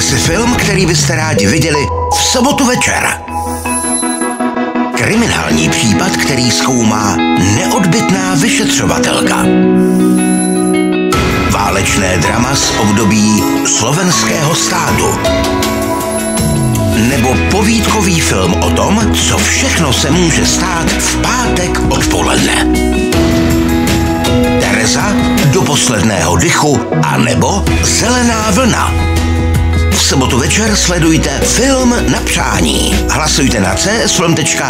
Vyberete si film, který byste rádi viděli v sobotu večer. Kriminální případ, který zkoumá neodbitná vyšetřovatelka. Válečné drama z období slovenského státu. Nebo povídkový film o tom, co všechno se může stát v pátek odpoledne. Tereza do posledného dychu a nebo Zelená vlna. Sobotu večer sledujte film na přání. Hlasujte na csfilm.joj.cz